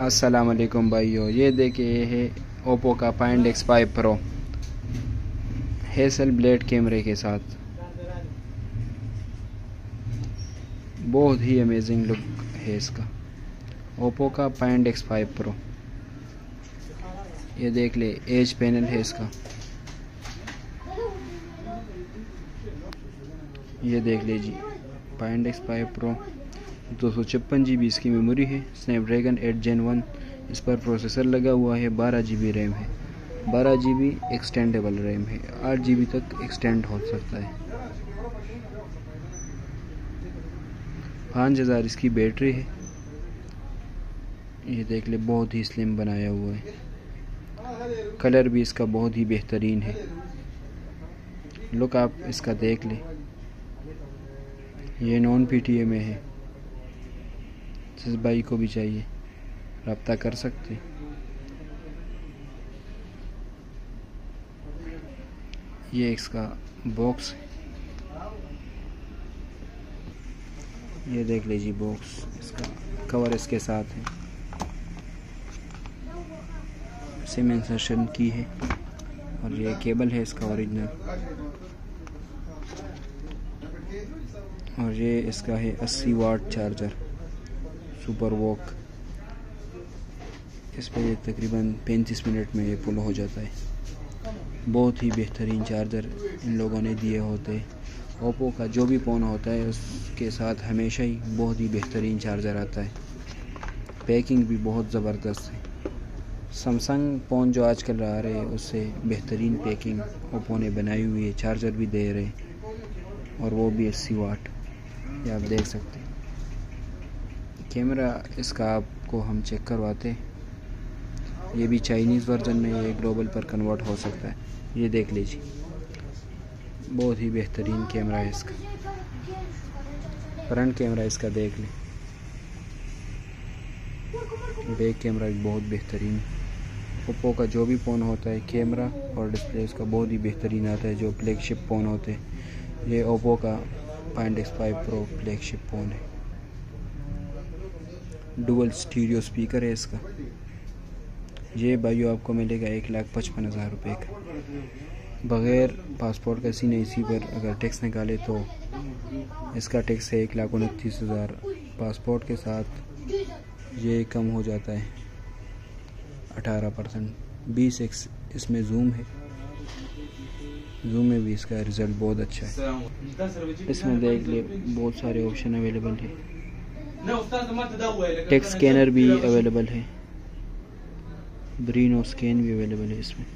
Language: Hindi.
अस्सलाम वालेकुम भाइयों ये देखिए है ओप्पो का Find X five Pro Hasselblad कैमरे के साथ. बहुत ही अमेजिंग लुक है इसका. ओप्पो का पाइंड एक्स फाइव प्रो ये देख ले एज पैनल है इसका. ये देख लीजिए पाइंड एक्स फाइव प्रो दो सौ छप्पन जी बी इसकी मेमोरी है। स्नैपड्रैगन एट जेन वन इस पर प्रोसेसर लगा हुआ है, बारह जी बी रैम है। बारह जी बी एक्सटेंडेबल रैम है। आठ जी बी तक एक्सटेंड हो सकता है। पाँच हज़ार इसकी बैटरी है। ये देख ले, बहुत ही स्लिम बनाया हुआ है। कलर भी इसका बहुत ही बेहतरीन है। लुक आप इसका देख ले। ये नॉन पीटीए में है। जिस भाई को भी चाहिए, रब्ता कर सकते। ये इसका बॉक्स ये देख लीजिए बॉक्स इसका कवर इसके साथ है। सिम इंसर्शन की है, और ये केबल है इसका ओरिजिनल और ये इसका है 80 वाट चार्जर सुपर वॉक इस पर तकरीबन 35 मिनट में ये फुल हो जाता है। बहुत ही बेहतरीन चार्जर इन लोगों ने दिए होते हैं। ओप्पो का जो भी फ़ोन होता है, उसके साथ हमेशा ही बहुत ही बेहतरीन चार्जर आता है। पैकिंग भी बहुत ज़बरदस्त है। सैमसंग फ़ोन जो आजकल आ रहे हैं, उससे बेहतरीन पैकिंग ओप्पो ने बनाई हुई है। चार्जर भी दे रहे और वो भी अस्सी वाट। ये आप देख सकते हैं। कैमरा, इसका आपको हम चेक करवाते ये भी चाइनीज़ वर्जन में ये ग्लोबल पर कन्वर्ट हो सकता है। ये देख लीजिए। बहुत ही बेहतरीन कैमरा है इसका। फ्रंट कैमरा इसका देख लें। बैक कैमरा भी बहुत बेहतरीन ओप्पो का जो भी फ़ोन होता है कैमरा और डिस्प्ले उसका बहुत ही बेहतरीन आता है, जो फ्लैगशिप फ़ोन होते हैं। ये ओप्पो का Find X five Pro flagship phone है। डुअल स्टीरियो स्पीकर है इसका। ये भाइयों आपको मिलेगा एक लाख पचपन हज़ार रुपये का। बग़ैर पासपोर्ट का सीने इसी पर अगर टैक्स निकाले तो इसका टैक्स है एक लाख उनतीस हज़ार। पासपोर्ट के साथ ये कम हो जाता है अठारह परसेंट। बीस एक्स इसमें जूम है। जूम में भी इसका रिज़ल्ट बहुत अच्छा है। इसमें देख ले बहुत सारे ऑप्शन अवेलेबल है। टेक्स्ट स्कैनर भी अवेलेबल है। ब्रीनो स्कैन भी अवेलेबल है इसमें।